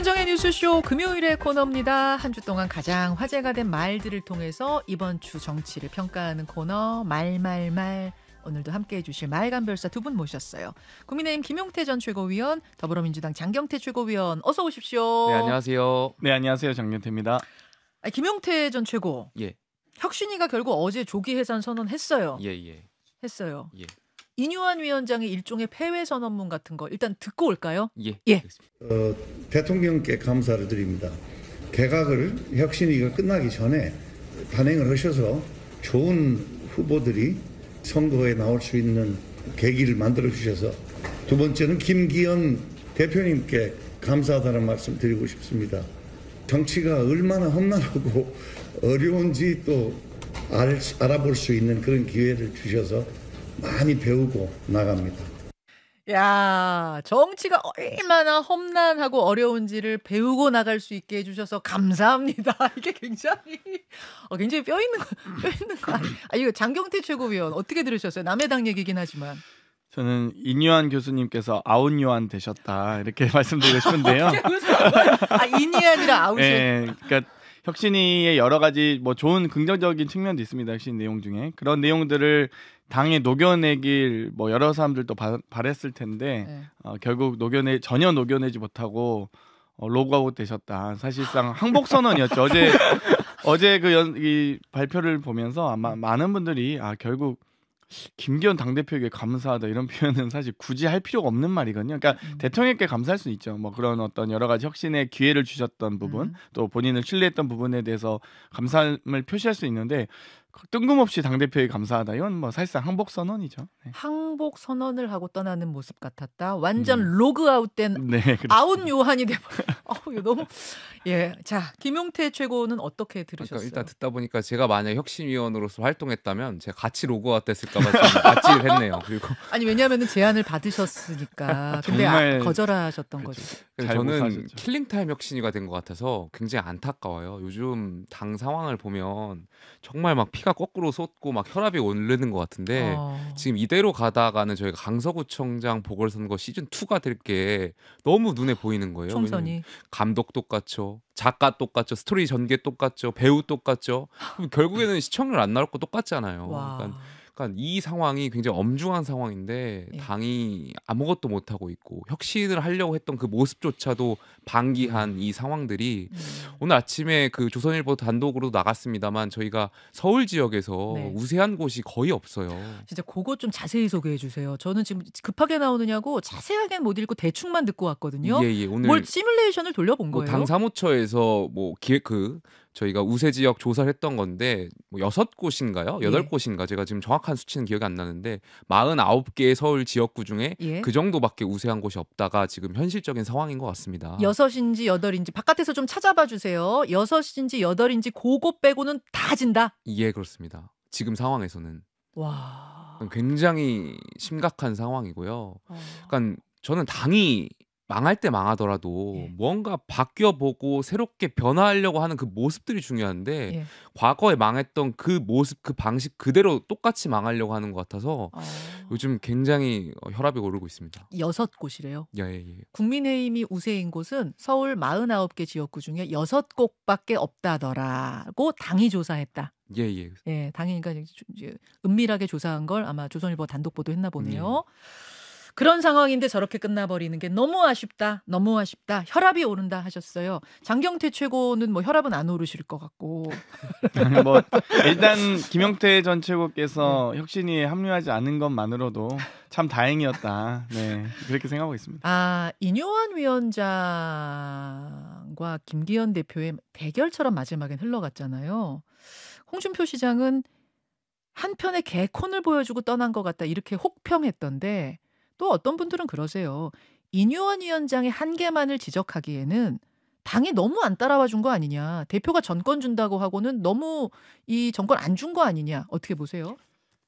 김현정의 뉴스쇼 금요일의 코너입니다. 한 주 동안 가장 화제가 된 말들을 통해서 이번 주 정치를 평가하는 코너 말말말 오늘도 함께해 주실 말간별사 두 분 모셨어요. 국민의힘 김용태 전 최고위원, 더불어민주당 장경태 최고위원 어서 오십시오. 네 안녕하세요. 네 안녕하세요 장윤태입니다. 아, 김용태 전 최고. 예. 혁신이가 결국 어제 조기 해산 선언했어요. 예 예. 했어요. 예. 이뉴한 위원장의 일종의 폐회 선언문 같은 거 일단 듣고 올까요? 예. 예. 어, 대통령께 감사를 드립니다. 개각을 혁신위가 끝나기 전에 단행을 하셔서 좋은 후보들이 선거에 나올 수 있는 계기를 만들어 주셔서 두 번째는 김기현 대표님께 감사하다는 말씀 드리고 싶습니다. 정치가 얼마나 험난하고 어려운지 또 알, 알아볼 수 있는 그런 기회를 주셔서 많이 배우고 나갑니다. 야, 정치가 얼마나 험난하고 어려운지를 배우고 나갈 수 있게 해주셔서 감사합니다. 이게 굉장히, 어, 굉장히 뼈 있는 거, 뼈 있는 거 아니, 아, 이거 장경태 최고위원 어떻게 들으셨어요? 남의 당 얘기긴 하지만. 저는 인유한 교수님께서 아웃유한 되셨다 이렇게 말씀드리고 싶은데요. 아, 아니라 아웃이. 네, 그러니까 혁신위의 여러 가지 뭐 좋은 긍정적인 측면도 있습니다. 혁신 내용 중에 그런 내용들을 당에 녹여내길 뭐 여러 사람들도 바, 바랬을 텐데 네. 어, 결국 녹여내 전혀 녹여내지 못하고 어, 로그아웃 되셨다. 사실상 항복 선언이었죠. 어제 어제 그 연, 이 발표를 보면서 아마 많은 분들이 아 결국 김기현 당대표에게 감사하다 이런 표현은 사실 굳이 할 필요가 없는 말이거든요. 그러니까 음. 대통령께 감사할 수 있죠. 뭐 그런 어떤 여러 가지 혁신의 기회를 주셨던 부분, 음. 또 본인을 신뢰했던 부분에 대해서 감사함을 표시할 수 있는데 그 뜬금없이 당대표에게 감사하다. 이건 뭐 사실상 항복 선언이죠. 네. 항복 선언을 하고 떠나는 모습 같았다. 완전 로그아웃된 네, 그렇죠. 아웃 요한이 돼버려. 어우, 이거 너무. 예. 자, 김용태 최고는 어떻게 들으셨어요? 그러니까 일단 듣다 보니까 제가 만약 혁신위원으로서 활동했다면 제가 같이 로그아웃 됐을까봐 좀 아찔 했네요. 그리고 아니 왜냐하면 제안을 받으셨으니까 근데 아, 정말 거절하셨던 거죠. 잘 저는. killing time 혁신위가 된 것 같아서 굉장히 안타까워요. 요즘 당 상황을 보면 정말 막 피가 거꾸로 솟고 막 혈압이 오르는 것 같은데 어. 지금 이대로 가다가는 저희가 강서구청장 보궐선거 시즌 2가 될 게 너무 눈에 보이는 거예요. 총선이 감독 똑같죠. 작가 똑같죠. 스토리 전개 똑같죠. 배우 똑같죠. 그럼 결국에는 시청률 안 나올 거 똑같잖아요. 와. 그러니까, 그러니까 이 상황이 굉장히 엄중한 상황인데 예. 당이 아무것도 못 하고 있고 혁신을 하려고 했던 그 모습조차도 방기한 이 상황들이 음. 오늘 아침에 그 조선일보 단독으로 나갔습니다만 저희가 서울 지역에서 네. 우세한 곳이 거의 없어요. 진짜 그거 좀 자세히 소개해 주세요. 저는 지금 급하게 나오느냐고 자세하게 못 읽고 대충만 듣고 왔거든요. 예, 예. 오늘 뭘 시뮬레이션을 돌려본 뭐 거예요? 당 사무처에서 뭐 기획 그 저희가 우세 지역 조사를 했던 건데 뭐 여섯 곳인가요? 여덟 예. 곳인가 제가 지금 정확한 수치는 기억이 안 나는데 49개의 서울 지역구 중에 예. 그 정도밖에 우세한 곳이 없다가 지금 현실적인 상황인 것 같습니다. 여섯인지 여덟인지 바깥에서 좀 찾아봐 주세요. 여섯인지 여덟인지 그거 빼고는 다 진다. 예, 그렇습니다. 지금 상황에서는 와. 굉장히 심각한 상황이고요. 어. 그러니까 저는 당이 망할 때 망하더라도 예. 뭔가 바뀌어 보고 새롭게 변화하려고 하는 그 모습들이 중요한데 예. 과거에 망했던 그 모습 그 방식 그대로 똑같이 망하려고 하는 것 같아서 어. 요즘 굉장히 어, 혈압이 오르고 있습니다. 여섯 곳이래요. 예, 예, 예. 국민의힘이 우세인 곳은 서울 49개 지역구 중에 6곳밖에 없다더라고 당이 조사했다. 예, 예. 예, 당이 그러니까 이제 은밀하게 조사한 걸 아마 조선일보 단독 보도했나 보네요. 그런 상황인데 저렇게 끝나버리는 게 너무 아쉽다, 너무 아쉽다. 혈압이 오른다 하셨어요. 장경태 최고는 뭐 혈압은 안 오르실 것 같고. 뭐 일단 김영태 전 최고께서 혁신위에 합류하지 않은 것만으로도 참 다행이었다. 네 그렇게 생각하고 있습니다. 아 이뇨한 위원장과 김기현 대표의 대결처럼 마지막엔 흘러갔잖아요. 홍준표 시장은 한편의 개콘을 보여주고 떠난 것 같다 이렇게 혹평했던데 또 어떤 분들은 그러세요. 이뇨한 위원장의 한계만을 지적하기에는 당이 너무 안 따라와 준 거 아니냐. 대표가 전권 준다고 하고는 너무 이 정권 안 준 거 아니냐. 어떻게 보세요?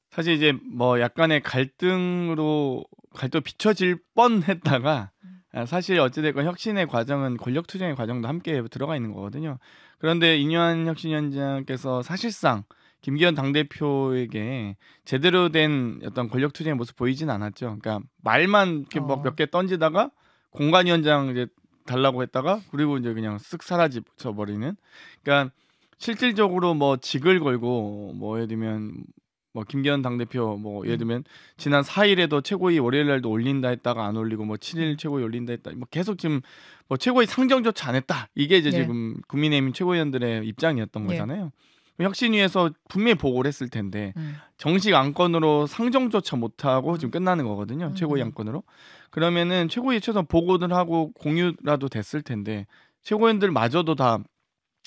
사실 이제 뭐 약간의 갈등으로 갈등 비춰질 뻔했다가 아, 사실 어찌됐건 혁신의 과정은 권력 투쟁의 과정도 함께 들어가 있는 거거든요. 그런데 이뇨한 혁신위원장께서 사실상 김기현 당대표에게 제대로 된 어떤 권력 투쟁의 모습 보이진 않았죠. 그러니까 말만 이렇게 어. 뭐몇개 던지다가 공관위원장 이제 달라고 했다가 그리고 이제 그냥 쓱 사라져 버리는. 그러니까 실질적으로 뭐 직을 걸고 뭐 예를 들면 뭐 김기현 당대표 뭐 예를 음. 들면 지난 4일에도 최고위 월요일 날도 올린다 했다가 안 올리고 뭐 7일 최고위 올린다 했다 뭐 계속 지금 뭐 최고위 상정조차 안 했다 이게 이제 네. 지금 국민의힘 최고위원들의 입장이었던 네. 거잖아요. 혁신위에서 분명히 보고를 했을 텐데 음. 정식 안건으로 상정조차 못하고 지금 끝나는 거거든요. 음. 최고위 안건으로. 그러면은 최고위 최소한 보고를 하고 공유라도 됐을 텐데 최고위원들마저도 다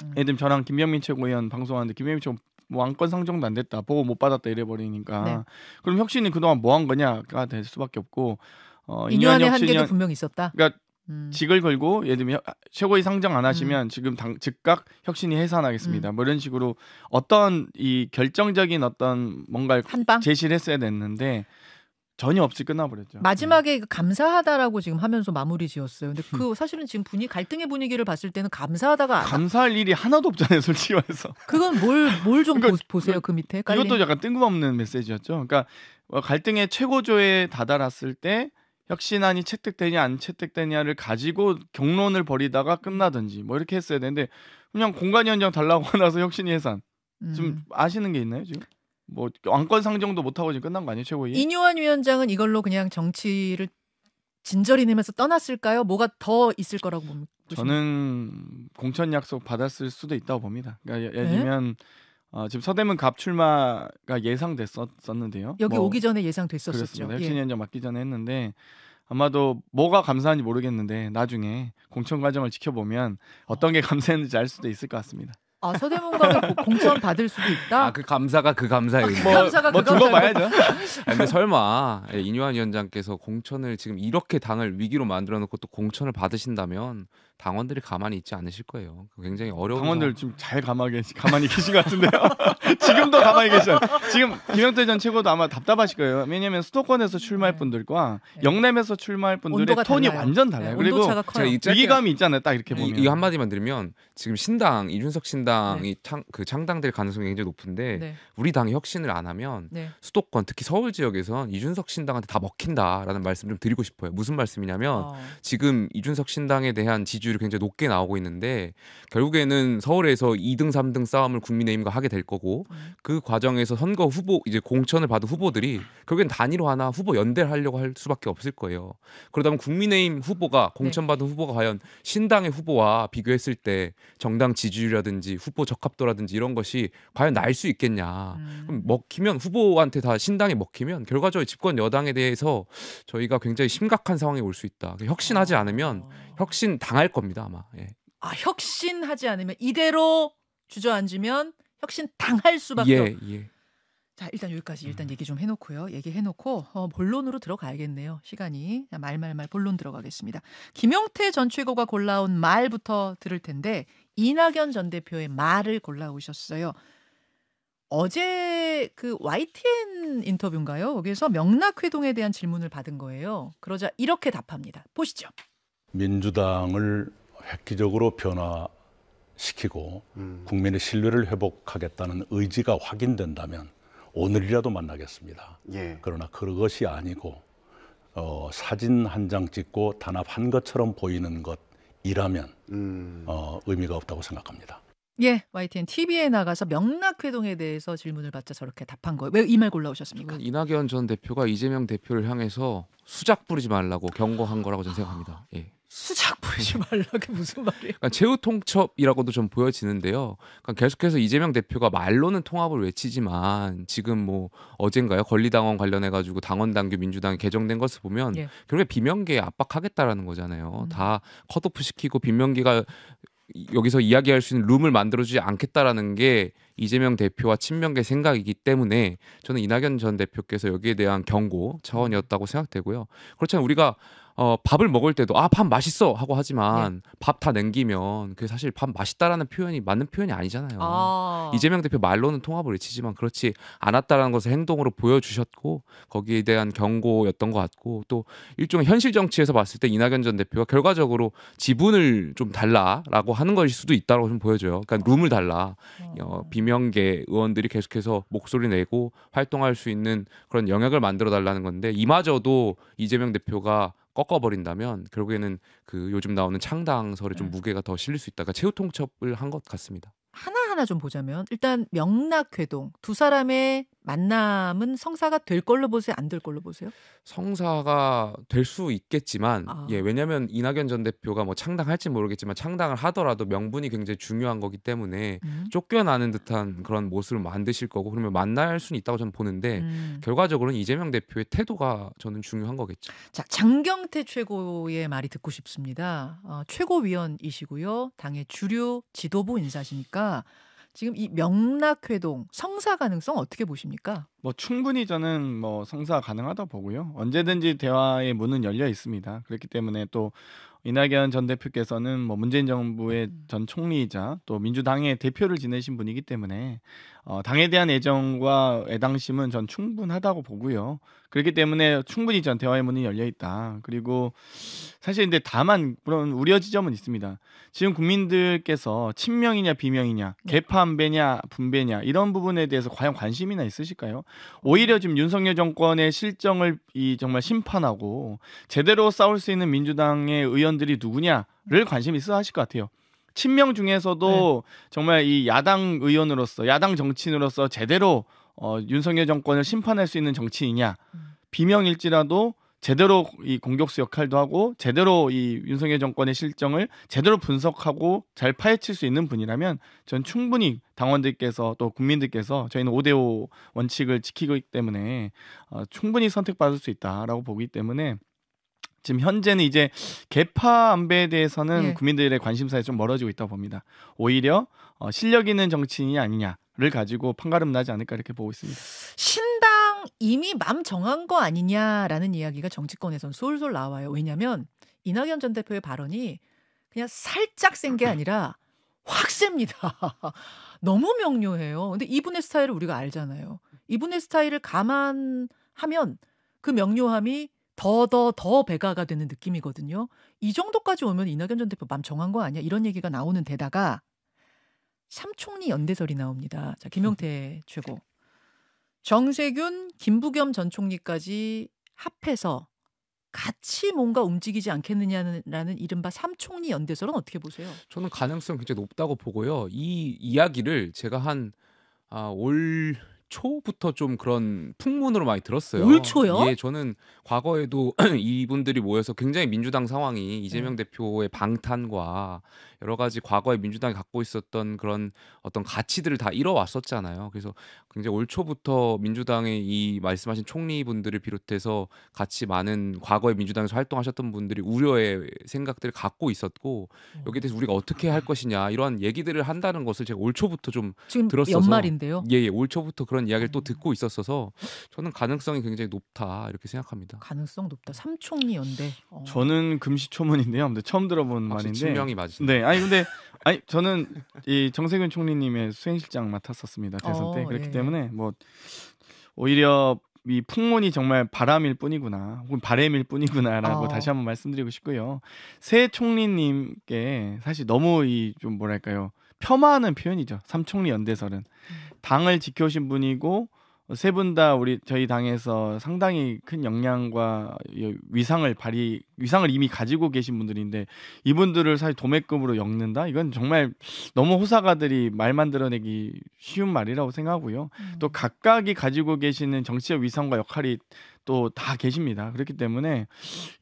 음. 예를 들면 저랑 김병민 최고위원 방송하는데 김병민 최고 뭐 안건 상정도 안 됐다 보고 못 받았다 이래 버리니까 네. 그럼 혁신이 그동안 뭐 한 거냐가 될 수밖에 없고 어, 인유한 한계도 분명히 있었다. 그러니까 음. 직을 걸고 예를 들면 혀- 최고위 상정 안 하시면 지금 당 즉각 혁신이 해산하겠습니다. 음. 뭐 이런 식으로 어떤 이 결정적인 어떤 뭔가를 한방 제시를 했어야 됐는데 전혀 없이 끝나버렸죠. 마지막에 그 감사하다라고 지금 하면서 마무리 지었어요. 근데 음. 그 사실은 지금 분위 갈등의 분위기를 봤을 때는 감사하다가 안- 감사할 일이 하나도 없잖아요, 솔직히 말해서. 그건 뭘 뭘좀 그러니까 보세요 그 밑에 깔린 이것도 약간 뜬금없는 메시지였죠. 그러니까 어, 갈등의 최고조에 다다랐을 때 혁신안이 채택되냐 안 채택되냐를 가지고 경론을 벌이다가 끝나든지 뭐 이렇게 했어야 되는데 그냥 공간위원장 달라고 나서 혁신이 해산. 좀 음. 아시는 게 있나요 지금? 뭐 왕권 상정도 못 하고 지금 끝난 거 아니에요 최고위? 이뇨한 위원장은 이걸로 그냥 정치를 진저리 내면서 떠났을까요? 뭐가 더 있을 거라고 봅니까? 저는 공천 약속 받았을 수도 있다고 봅니다. 그러니까 예- 예를 네? 들면 어, 지금 서대문 갑 출마가 예상됐었는데요. 여기 뭐 오기 전에 예상됐었었죠. 그렇습니다. 예. 혁신위원장 맡기 전에 했는데 아마도 뭐가 감사한지 모르겠는데 나중에 공천 과정을 지켜보면 어떤 게 감사했는지 알 수도 있을 것 같습니다. 아 서대문 가면 고- 공천 받을 수도 있다. 아 그 감사가 그 감사예요. 그 감사가 뭐그 두고. 봐야죠. 아, 근데 설마 예, 이뇨한 위원장께서 공천을 지금 이렇게 당을 위기로 만들어 놓고 또 공천을 받으신다면 당원들이 가만히 있지 않으실 거예요. 굉장히 어려운 당원들 상황. 지금 잘 가만히 가만히 계신 것 같은데요. 지금도 가만히 계셔. 지금 김영태 전 최고도 아마 답답하실 거예요. 왜냐하면 수도권에서 출마할 네. 분들과 네. 영남에서 출마할 분들의 톤이 달라요. 완전 네, 달라요. 그리고 이 짧게 위기감이 있잖아요. 딱 이렇게 이, 보면. 이 한 마디만 들으면 지금 신당 이준석 네. 신당이 창, 그 창당될 가능성이 굉장히 높은데 네. 우리 당이 혁신을 안 하면 네. 수도권 특히 서울 지역에선 이준석 신당한테 다 먹힌다라는 말씀 좀 드리고 싶어요. 무슨 말씀이냐면 어. 지금 이준석 신당에 대한 지지 율이 굉장히 높게 나오고 있는데 결국에는 서울에서 2등 3등 싸움을 국민의힘과 하게 될 거고 음. 그 과정에서 선거 후보 이제 공천을 받은 후보들이 결국엔 단일화 하나 후보 연대를 하려고 할 수밖에 없을 거예요. 그러다 보면 국민의힘 후보가 공천받은 후보가 과연 신당의 후보와 비교했을 때 정당 지지율이라든지 후보 적합도라든지 이런 것이 과연 날 수 있겠냐. 음. 그럼 먹히면 후보한테 다 신당이 먹히면 결과적으로 집권 여당에 대해서 저희가 굉장히 심각한 상황에 올 수 있다. 혁신하지 않으면 어. 혁신 당할 겁니다 아마. 예. 아 혁신하지 않으면 이대로 주저앉으면 혁신 당할 수밖에 없. 예, 예. 자 일단 여기까지 일단 얘기 좀 해놓고요. 얘기해놓고 어, 본론으로 들어가야겠네요. 시간이 말말말 본론 들어가겠습니다. 김용태 전 최고가 골라온 말부터 들을 텐데 이낙연 전 대표의 말을 골라오셨어요. 어제 그 YTN 인터뷰인가요? 거기서 명락회동에 대한 질문을 받은 거예요. 그러자 이렇게 답합니다. 보시죠. 민주당을 획기적으로 변화시키고 국민의 신뢰를 회복하겠다는 의지가 확인된다면 오늘이라도 만나겠습니다. 예. 그러나 그것이 아니고 어, 사진 한 장 찍고 단합한 것처럼 보이는 것이라면 음. 어, 의미가 없다고 생각합니다. 예, YTN TV에 나가서 명락회동에 대해서 질문을 받자 저렇게 답한 거예요. 왜 이 말 골라오셨습니까? 이낙연 전 대표가 이재명 대표를 향해서 수작 부리지 말라고 경고한 거라고 저는 생각합니다. 예. 수작 부리지 말라게 무슨 말이에요? 그러니까 최후 통첩이라고도 좀 보여지는데요. 그러니까 계속해서 이재명 대표가 말로는 통합을 외치지만 지금 뭐 어젠가요 권리당원 관련해 가지고 당원 당규 민주당이 개정된 것을 보면 예. 결국에 비명계에 압박하겠다라는 거잖아요. 음. 다 컷오프 시키고 비명계가 이- 여기서 이야기할 수 있는 룸을 만들어주지 않겠다라는 게 이재명 대표와 친명계 생각이기 때문에 저는 이낙연 전 대표께서 여기에 대한 경고 차원이었다고 생각되고요. 그렇잖아요. 우리가 어, 밥을 먹을 때도 아 밥 맛있어 하고 하지만 밥 다 남기면 그게 사실 밥 맛있다라는 표현이 맞는 표현이 아니잖아요. 아, 이재명 대표 말로는 통합을 외치지만 그렇지 않았다라는 것을 행동으로 보여주셨고 거기에 대한 경고였던 것 같고 또 일종의 현실 정치에서 봤을 때 이낙연 전 대표가 결과적으로 지분을 좀 달라라고 하는 것일 수도 있다고 좀 보여져요. 그러니까 룸을 달라. 어, 비명계 의원들이 계속해서 목소리 내고 활동할 수 있는 그런 영역을 만들어 달라는 건데 이마저도 이재명 대표가 꺾어버린다면 결국에는 그 요즘 나오는 창당설에 좀 네. 무게가 더 실릴 수 있다. 그러니까 최후 통첩을 한 것 같습니다. 하나하나 좀 보자면 일단 명락회동 두 사람의 만남은 성사가 될 걸로 보세요? 안 될 걸로 보세요? 성사가 될 수 있겠지만 아. 예 왜냐하면 이낙연 전 대표가 뭐 창당할지 모르겠지만 창당을 하더라도 명분이 굉장히 중요한 거기 때문에 음. 쫓겨나는 듯한 그런 모습을 만드실 거고 그러면 만날 수는 있다고 저는 보는데 음. 결과적으로는 이재명 대표의 태도가 저는 중요한 거겠죠. 자, 장경태 최고의 말이 듣고 싶습니다. 어, 최고위원이시고요. 당의 주류 지도부 인사시니까 지금 이 명락회동 성사 가능성 어떻게 보십니까? 뭐 충분히 저는 뭐 성사 가능하다 보고요. 언제든지 대화의 문은 열려 있습니다. 그렇기 때문에 또 이낙연 전 대표께서는 뭐 문재인 정부의 전 총리이자 또 민주당의 대표를 지내신 분이기 때문에 어, 당에 대한 애정과 애당심은 전 충분하다고 보고요. 그렇기 때문에 충분히 전 대화의 문이 열려 있다. 그리고 사실 근데 다만 그런 우려 지점은 있습니다. 지금 국민들께서 친명이냐 비명이냐, 개파 안배냐 분배냐 이런 부분에 대해서 과연 관심이나 있으실까요? 오히려 지금 윤석열 정권의 실정을 이 정말 심판하고 제대로 싸울 수 있는 민주당의 의원들이 누구냐를 관심 있어 하실 것 같아요. 친명 중에서도 정말 이 야당 의원으로서 야당 정치인으로서 제대로 어, 윤석열 정권을 심판할 수 있는 정치인이냐. 비명일지라도 제대로 이 공격수 역할도 하고 제대로 이 윤석열 정권의 실정을 제대로 분석하고 잘 파헤칠 수 있는 분이라면 전 충분히 당원들께서 또 국민들께서 저희는 5대5 원칙을 지키고 있기 때문에 어, 충분히 선택받을 수 있다라고 보기 때문에 지금 현재는 이제 개파 안배에 대해서는 예. 국민들의 관심사에 좀 멀어지고 있다고 봅니다. 오히려 어, 실력 있는 정치인이 아니냐를 가지고 판가름 나지 않을까 이렇게 보고 있습니다. 신당 이미 맘 정한 거 아니냐라는 이야기가 정치권에선 솔솔 나와요. 왜냐하면 이낙연 전 대표의 발언이 그냥 살짝 센 게 아니라 확 셉니다. 너무 명료해요. 근데 이분의 스타일을 우리가 알잖아요. 이분의 스타일을 감안하면 그 명료함이 더더 더 배가가 되는 느낌이거든요. 이 정도까지 오면 이낙연 전 대표 맘 정한 거 아니야? 이런 얘기가 나오는 데다가 삼총리 연대설이 나옵니다. 자, 김용태 최고. 정세균, 김부겸 전 총리까지 합해서 같이 뭔가 움직이지 않겠느냐는 이른바 삼총리 연대설은 어떻게 보세요? 저는 가능성 굉장히 높다고 보고요. 이 이야기를 제가 한 아, 올 초부터 좀 그런 풍문으로 많이 들었어요. 올 초요? 예, 저는 과거에도 이분들이 모여서 굉장히 민주당 상황이 이재명 네. 대표의 방탄과 여러 가지 과거에 민주당이 갖고 있었던 그런 어떤 가치들을 다 이뤄왔었잖아요. 그래서 굉장히 올 초부터 민주당의 이 말씀하신 총리분들을 비롯해서 같이 많은 과거에 민주당에서 활동하셨던 분들이 우려의 생각들을 갖고 있었고 여기에 대해서 우리가 어떻게 할 것이냐 이러한 얘기들을 한다는 것을 제가 올 초부터 좀 지금 들었어서 연말인데요. 예, 예, 올 초부터 그런 이야기를 또 음. 듣고 있었어서 저는 가능성이 굉장히 높다 이렇게 생각합니다. 가능성 높다. 삼총리 연대. 어. 저는 금시초문인데요. 근데 처음 들어본 확실히 말인데. 친명이 맞으네. 네, 아니 근데 아니 저는 이 정세균 총리님의 수행실장 맡았었습니다 대선 어, 때 그렇기 예. 때문에 뭐 오히려 이 풍문이 정말 바람일 뿐이구나 혹은 바램일 뿐이구나라고 어. 다시 한번 말씀드리고 싶고요 새 총리님께 사실 너무 이 좀 뭐랄까요 폄하하는 표현이죠. 삼총리 연대설은. 당을 지켜오신 분이고 세 분 다 우리 저희 당에서 상당히 큰 역량과 이 위상을 발휘 위상을 이미 가지고 계신 분들인데 이분들을 사실 도매급으로 엮는다 이건 정말 너무 호사가들이 말 만들어내기 쉬운 말이라고 생각하고요 음. 또 각각이 가지고 계시는 정치적 위상과 역할이 또 다 계십니다 그렇기 때문에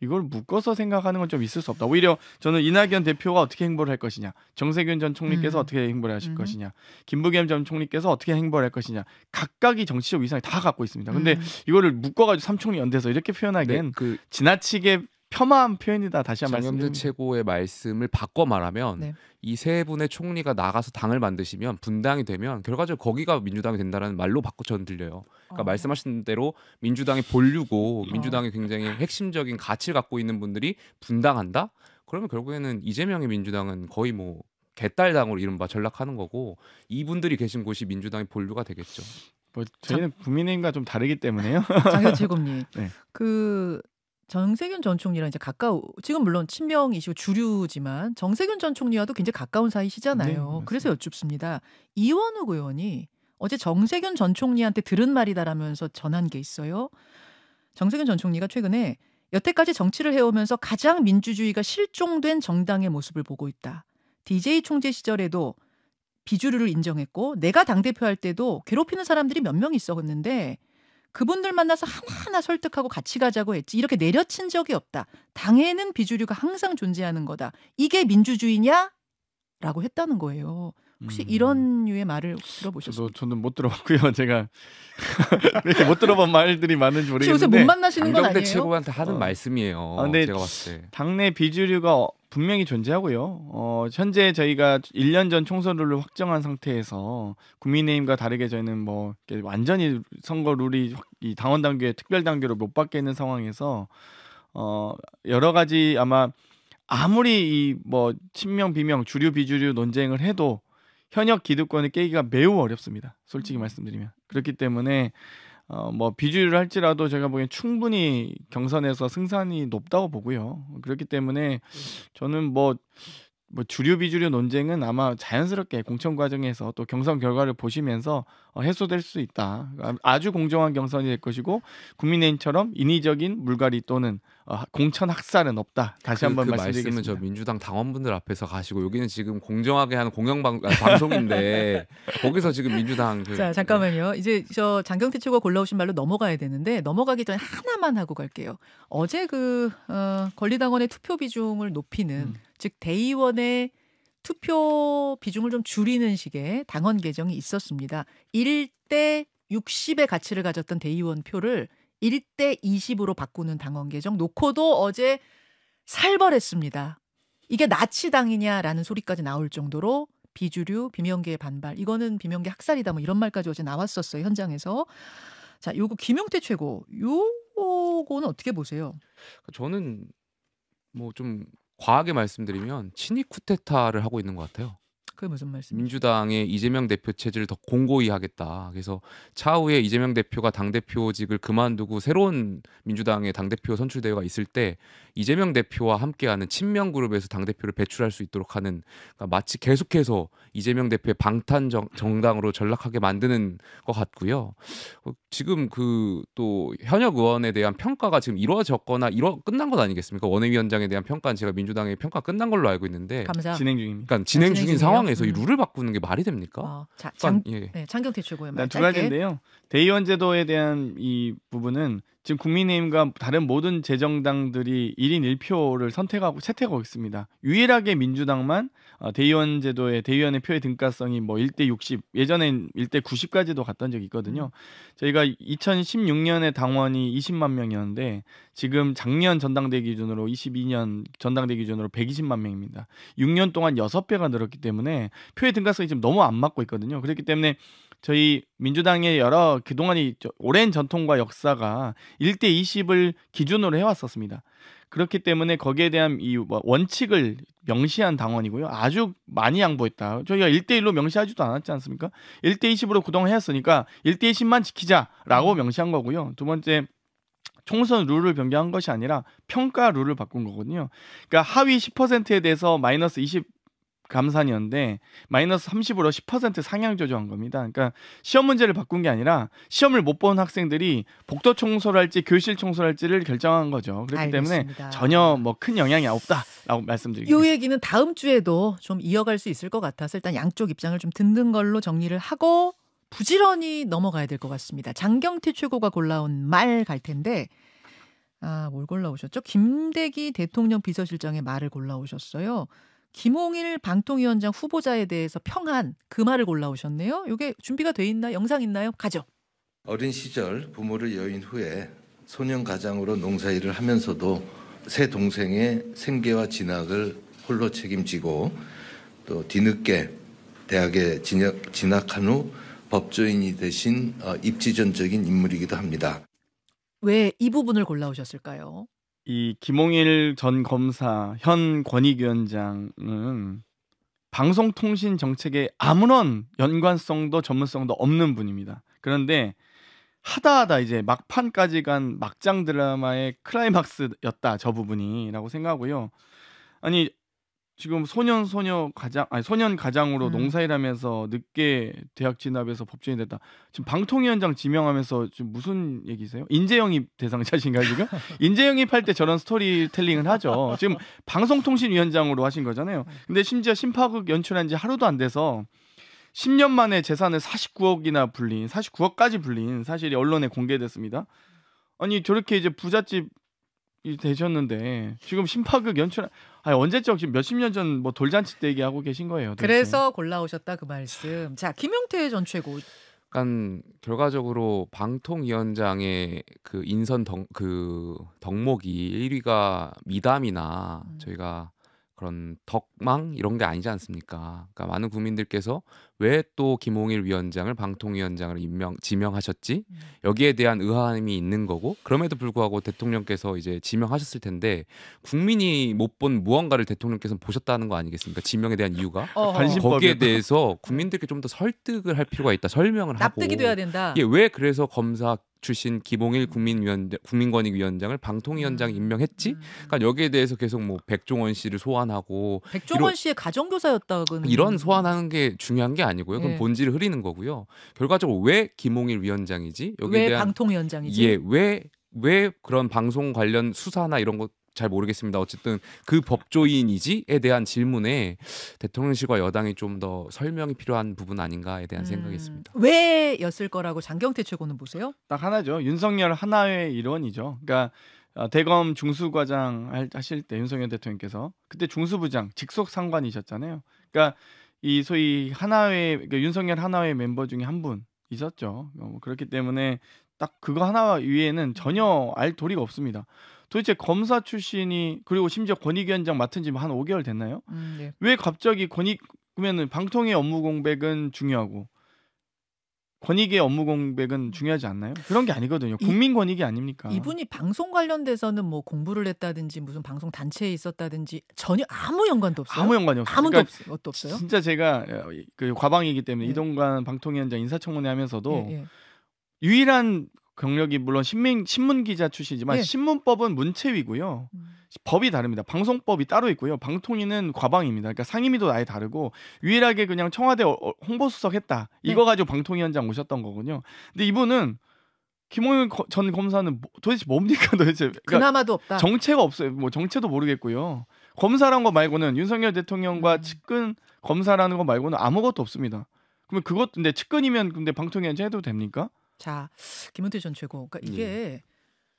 이걸 묶어서 생각하는 건 좀 있을 수 없다 오히려 저는 이낙연 대표가 어떻게 행보를 할 것이냐 정세균 전 총리께서 음. 어떻게 행보를 하실 음흠. 것이냐 김부겸 전 총리께서 어떻게 행보를 할 것이냐 각각이 정치적 위상이 다 갖고 있습니다 근데 음. 이거를 묶어가지고 삼총리 연대서 이렇게 네, 표현하기엔 그 지나치게 폄하한 표현이다 다시 한번 말씀드립니다. 최고의 말씀을 바꿔 말하면 네. 이세 분의 총리가 나가서 당을 만드시면 분당이 되면 결과적으로 거기가 민주당이 된다는 말로 바꿔 저는 들려요. 그러니까 어. 말씀하신 대로 민주당이 본류고 어. 민주당이 굉장히 핵심적인 가치를 갖고 있는 분들이 분당한다? 그러면 결국에는 이재명의 민주당은 거의 뭐 개딸당으로 이른바 전락하는 거고 이분들이 계신 곳이 민주당의 본류가 되겠죠. 뭐 저희는 국민의힘과 좀 다르기 때문에요. 장현 최고님. 네. 그 정세균 전 총리랑 이제 가까우 지금 물론 친명이시고 주류지만 정세균 전 총리와도 굉장히 가까운 네, 사이시잖아요. 맞습니다. 그래서 여쭙습니다. 이원욱 의원이 어제 정세균 전 총리한테 들은 말이다라면서 전한 게 있어요. 정세균 전 총리가 최근에 여태까지 정치를 해오면서 가장 민주주의가 실종된 정당의 모습을 보고 있다. DJ 총재 시절에도 비주류를 인정했고 내가 당대표 할 때도 괴롭히는 사람들이 몇 명 있었는데 그분들 만나서 하나하나 설득하고 같이 가자고 했지 이렇게 내려친 적이 없다. 당에는 비주류가 항상 존재하는 거다. 이게 민주주의냐? 라고 했다는 거예요. 혹시 음. 이런 류의 말을 들어보셨습니까? 저는 못 들어봤고요. 제가 왜 이렇게 못 들어본 말들이 많은지 혹시 요새 못 모르겠는데 만나시는 건 아니에요? 최고한테 하는 어. 말씀이에요. 아, 제가 봤을 때. 당내 비주류가 어- 분명히 존재하고요. 어, 현재 저희가 1년 전 총선 룰을 확정한 상태에서 국민의힘과 다르게 저희는 뭐 완전히 선거 룰이 확- 이 당원 단계 특별 단계로 못 받게 있는 상황에서 어, 여러 가지 아마 아무리 이 뭐 친명 비명 주류 비주류 논쟁을 해도 현역 기득권을 깨기가 매우 어렵습니다. 솔직히 말씀드리면 그렇기 때문에 어, 뭐 비주류를 할지라도 제가 보기엔 충분히 경선에서 승산이 높다고 보고요. 그렇기 때문에 저는 뭐, 뭐 주류 비주류 논쟁은 아마 자연스럽게 공천 과정에서 또 경선 결과를 보시면서 어, 해소될 수 있다. 그러니까 아주 공정한 경선이 될 것이고 국민의힘처럼 인위적인 물갈이 또는 어, 공천 학살은 없다. 다시 그, 한번 그 말씀드리겠습니다. 저 민주당 당원분들 앞에서 가시고 여기는 지금 공정하게 하는 공영방 아, 방송인데 거기서 지금 민주당 그, 자 잠깐만요. 이제 저 장경태 최고 골라오신 말로 넘어가야 되는데 넘어가기 전에 하나만 하고 갈게요. 어제 그 어, 권리당원의 투표 비중을 높이는 음. 즉 대의원의 투표 비중을 좀 줄이는 식의 당원 개정이 있었습니다. 1대 60의 가치를 가졌던 대의원 표를 1대 20으로 바꾸는 당원 개정 놓고도 어제 살벌했습니다. 이게 나치당이냐라는 소리까지 나올 정도로 비주류 비명계의 반발 이거는 비명계 학살이다 뭐 이런 말까지 어제 나왔었어요 현장에서 자 요거 김용태 최고 요거는 어떻게 보세요? 저는 뭐 좀 과하게 말씀드리면 친이 쿠데타를 하고 있는 것 같아요. 그게 무슨 말씀이에요? 민주당의 이재명 대표 체제를 더 공고히 하겠다. 그래서 차후에 이재명 대표가 당 대표직을 그만두고 새로운 민주당의 당 대표 선출 대회가 있을 때 이재명 대표와 함께하는 친명 그룹에서 당 대표를 배출할 수 있도록 하는 그러니까 마치 계속해서 이재명 대표의 방탄 정, 정당으로 전락하게 만드는 것 같고요. 어, 지금 그 또 현역 의원에 대한 평가가 지금 이루어졌거나 이루 끝난 것 아니겠습니까? 원외위원장에 대한 평가는 제가 민주당의 평가 끝난 걸로 알고 있는데 감사. 진행 중입니다. 그러니까 진행 진행 중인 중이에요? 상황에서 이 음. 룰을 바꾸는 게 말이 됩니까? 어, 자, 장, 예. 네, 장경태 최고의 말. 두. 가지인데요. 대의원 제도에 대한 이 부분은 지금 국민의힘과 다른 모든 재정당들이 1인 1표를 선택하고 채택하고 있습니다. 유일하게 민주당만 어, 대의원 제도의 대의원의 표의 등가성이 뭐 1대 60, 예전엔 1대 90까지도 갔던 적이 있거든요. 저희가 2016년에 당원이 20만 명이었는데 지금 작년 전당대 기준으로 22년 전당대 기준으로 120만 명입니다. 6년 동안 6배가 늘었기 때문에 표의 등가성이 지금 너무 안 맞고 있거든요. 그렇기 때문에 저희 민주당의 여러 그동안이 저- 오랜 전통과 역사가 1대 20을 기준으로 해왔었습니다. 그렇기 때문에 거기에 대한 이뭐 원칙을 명시한 당원이고요. 아주 많이 양보했다. 저희가 1대 1로 명시하지도 않았지 않습니까? 1대 20으로 그동안 했으니까 1대 20만 지키자라고 명시한 거고요. 두 번째 총선 룰을 변경한 것이 아니라 평가 룰을 바꾼 거거든요. 그러니까 하위 10%에 대해서 마이너스 20 감산이었는데 마이너스 30으로 10% 상향 조정한 겁니다. 그러니까 시험 문제를 바꾼 게 아니라 시험을 못 본 학생들이 복도 청소를 할지 교실 청소를 할지를 결정한 거죠. 그렇기 때문에 알겠습니다. 전혀 뭐 큰 영향이 없다라고 요 말씀드리겠습니다. 얘기는 다음 주에도 좀 이어갈 수 있을 것 같아서 일단 양쪽 입장을 좀 듣는 걸로 정리를 하고 부지런히 넘어가야 될 것 같습니다. 장경태 최고가 골라온 말 갈 텐데 아, 뭘 골라오셨죠? 김대기 대통령 비서실장의 말을 골라오셨어요. 김홍일 방통위원장 후보자에 대해서 평한 그 말을 골라오셨네요. 이게 준비가 돼 있나? 영상 있나요? 가죠. 어린 시절 부모를 여인 후에 소년 가장으로 농사일을 하면서도 새 동생의 생계와 진학을 홀로 책임지고 또 뒤늦게 대학에 진학, 진학한 후 법조인이 되신 어, 입지전적인 인물이기도 합니다. 왜 이 부분을 골라오셨을까요? 이 김홍일 전 검사 현 권익위원장은 방송통신 정책에 아무런 연관성도 전문성도 없는 분입니다. 그런데 하다 하다 이제 막판까지 간 막장 드라마의 클라이막스였다 저 부분이라고 생각하고요. 아니 지금 소년 소녀 가장 아니 소년 가장으로 음. 농사일하면서 늦게 대학 진학해서 법조인 됐다. 지금 방통위원장 지명하면서 지금 무슨 얘기세요? 인재영입 대상자신가요 지금? 인재영입 할 때 저런 스토리텔링을 하죠. 지금 방송통신위원장으로 하신 거잖아요. 근데 심지어 심파극 연출한 지 하루도 안 돼서 10년 만에 재산을 49억이나 불린 49억까지 불린 사실이 언론에 공개됐습니다. 아니 저렇게 이제 부잣집 이 되셨는데 지금 심파극 연출 아니 언제적 지금 몇십 년 전 뭐 돌잔치 때 얘기하고 계신 거예요. 도대체. 그래서 골라오셨다 그 말씀. 자 김용태 전 최고. 약간 결과적으로 방통위원장의 그 인선 덕, 그 덕목이 1위가 미담이나 음. 저희가 그런 덕망 이런 게 아니지 않습니까? 그러니까 많은 국민들께서 왜 또 김홍일 위원장을 방통위원장으로 임명 지명하셨지? 음. 여기에 대한 의아함이 있는 거고 그럼에도 불구하고 대통령께서 이제 지명하셨을 텐데 국민이 못 본 무언가를 대통령께서 보셨다는 거 아니겠습니까? 지명에 대한 이유가 거기에. 대해서 국민들께 좀 더 설득을 할 필요가 있다. 설명을 하고 납득이 돼야 된다. 이게 왜 그래서 검사 출신 김홍일 국민위원 국민권익위원장을 방통위원장 음. 임명했지? 음. 그러니까 여기에 대해서 계속 뭐 백종원 씨를 소환하고 백종원 이런- 씨의 가정교사였다고는 이런 소환하는 게 중요한 게 아니고요. 그럼 예. 본질을 흐리는 거고요. 결과적으로 왜 김홍일 위원장이지? 여기에 왜 대한 방통위원장이지? 예, 왜, 왜 그런 방송 관련 수사나 이런 거잘 모르겠습니다. 어쨌든 그 법조인이지에 대한 질문에 대통령실과 여당이 좀 더 설명이 필요한 부분 아닌가에 대한 생각이 음, 있습니다. 왜였을 거라고 장경태 최고는 보세요? 딱 하나죠. 윤석열 하나의 일원이죠. 그러니까 어, 대검 중수과장 할- 하실 때 윤석열 대통령께서 그때 중수부장 직속 상관이셨잖아요. 그러니까 이 소위 하나회 그러니까 윤석열 하나회 멤버 중에 한 분 있었죠. 어, 그렇기 때문에 딱 그거 하나 위에는 전혀 알 도리가 없습니다. 도대체 검사 출신이 그리고 심지어 권익위원장 맡은 지 한 5개월 됐나요? 음, 네. 왜 갑자기 권익 그러면은 방통위 업무 공백은 중요하고 권익의 업무 공백은 중요하지 않나요? 그런 게 아니거든요. 이- 국민 권익이 아닙니까? 이분이 방송 관련돼서는 뭐 공부를 했다든지 무슨 방송 단체에 있었다든지 전혀 아무 연관도 없어요. 아무 연관이 없어요. 아무도 그러니까 없, 없어요. 진짜 제가 어, 그 과방이기 때문에 예. 이동관 방통위원장 인사청문회 하면서도 예, 예. 유일한 경력이 물론 신문 신문 기자 출신이지만 예. 신문법은 문체위고요. 음. 법이 다릅니다. 방송법이 따로 있고요. 방통위는 과방입니다. 그러니까 상임위도 아예 다르고 유일하게 그냥 청와대 어- 어- 홍보수석 했다. 이거 네. 가지고 방통위원장 오셨던 거군요. 근데 이분은 거- 전 검사는 뭐- 도대체 뭡니까 도대체? 그러니까 그나마도 없다. 정체가 없어요. 뭐 정체도 모르겠고요. 검사란 거 말고는 윤석열 대통령과 음. 측근 검사라는 거 말고는 아무것도 없습니다. 그러면 그것 근데 측근이면 근데 방통위원장 해도 됩니까? 자, 김은태 전 최고. 그러니까 예. 이게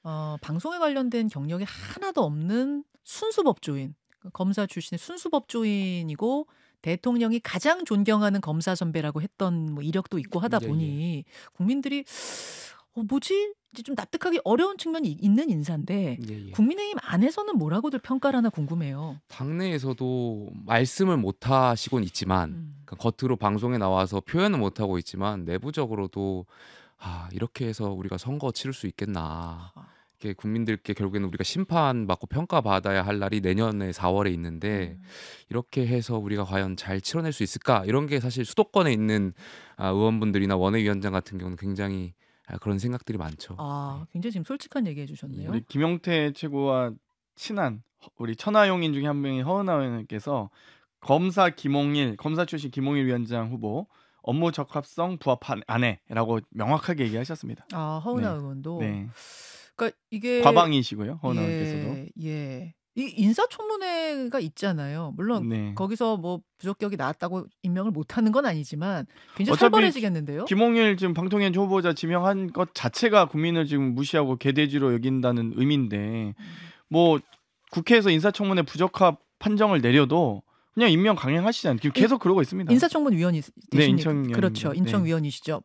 어, 방송에 관련된 경력이 하나도 없는 순수 법조인, 그러니까 검사 출신의 순수 법조인이고 대통령이 가장 존경하는 검사 선배라고 했던 뭐 이력도 있고 하다 예, 보니 국민들이 어, 뭐지? 이제 좀 납득하기 어려운 측면이 있는 인사인데 예, 예. 국민의힘 안에서는 뭐라고들 평가를 하나 궁금해요. 당내에서도 말씀을 못 하시곤 있지만 음. 그러니까 겉으로 방송에 나와서 표현은 못 하고 있지만 내부적으로도 아 이렇게 해서 우리가 선거 치를 수 있겠나 아. 이렇게 국민들께 결국에는 우리가 심판 받고 평가 받아야 할 날이 내년에 4월에 있는데 음. 이렇게 해서 우리가 과연 잘 치러낼 수 있을까 이런 게 사실 수도권에 있는 아, 의원분들이나 원외위원장 같은 경우는 굉장히 아, 그런 생각들이 많죠. 아, 굉장히 지금 솔직한 얘기해 주셨네요. 우리 김용태 최고와 친한 허- 우리 천하용인 중에 한 명인 허은하 의원께서 검사 김홍일 검사 출신 김홍일 위원장 후보 업무 적합성 부합 안해라고 명확하게 얘기하셨습니다. 아, 허은하 네. 의원도 네, 그러니까 이게 과방이시고요 허은하 의원께서도. 예, 예. 이 인사청문회가 있잖아요. 물론 네. 거기서 뭐 부적격이 나왔다고 임명을 못하는 건 아니지만 굉장히 살벌해지겠는데요. 김홍일 지금 방통위원 후보자 지명한 것 자체가 국민을 지금 무시하고 개돼지로 여긴다는 의미인데 뭐 국회에서 인사청문회 부적합 판정을 내려도 그냥 임명 강행하시잖아요. 지금 계속 그러고 있습니다. 인사청문 위원이 되십니까? 네, 인천위원입니다. 그렇죠. 네. 인천위원이시죠.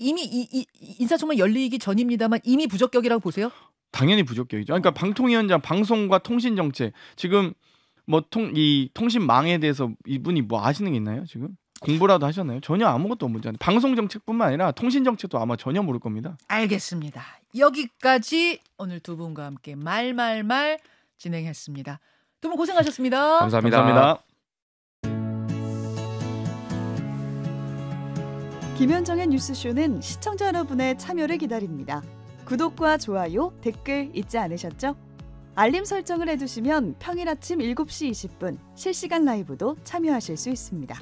이미 이, 이, 이 인사청문 열리기 전입니다만 이미 부적격이라고 보세요? 당연히 부적격이죠. 그러니까 방통위원장 방송과 통신 정책 지금 뭐 통 이 통신망에 대해서 이분이 뭐 아시는 게 있나요? 지금 공부라도 하셨나요? 전혀 아무것도 모르잖아요. 방송 정책뿐만 아니라 통신 정책도 아마 전혀 모를 겁니다. 알겠습니다. 여기까지 오늘 두 분과 함께 말말말 진행했습니다. 두 분 고생하셨습니다. 감사합니다. 감사합니다. 김현정의 뉴스쇼는 시청자 여러분의 참여를 기다립니다. 구독과 좋아요, 댓글 잊지 않으셨죠? 알림 설정을 해두시면 평일 아침 7시 20분 실시간 라이브도 참여하실 수 있습니다.